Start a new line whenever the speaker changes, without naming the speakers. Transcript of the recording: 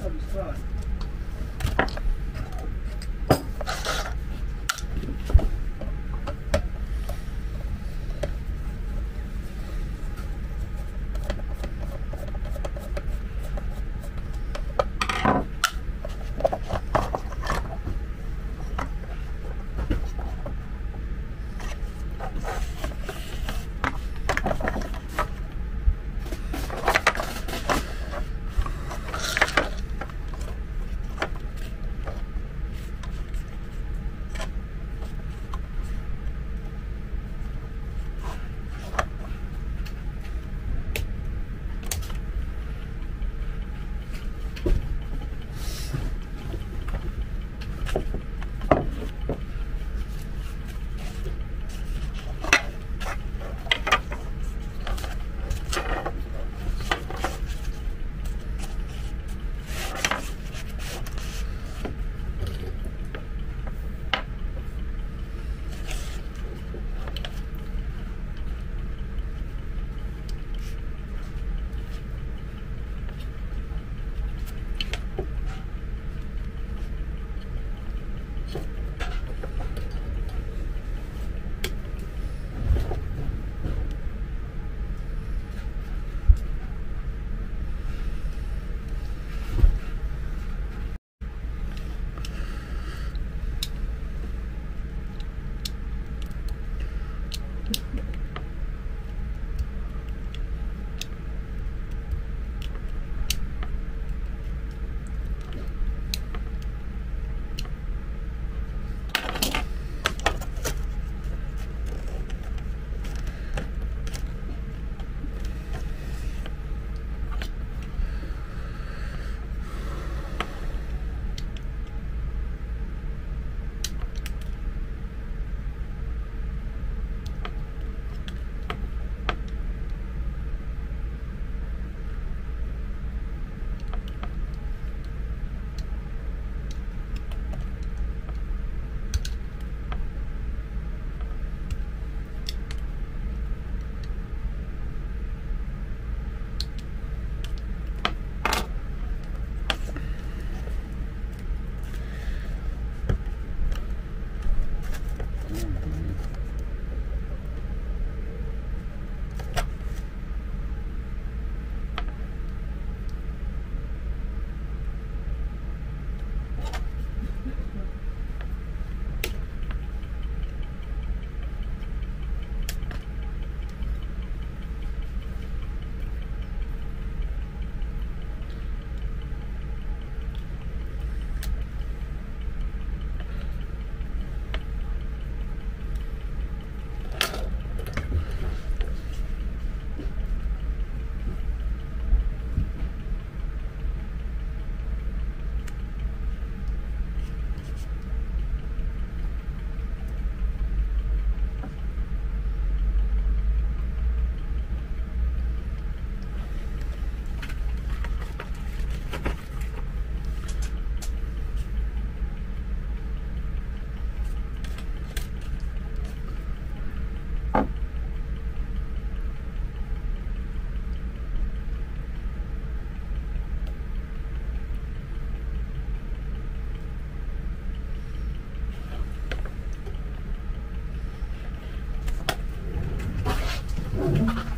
awesome son.
Thank you.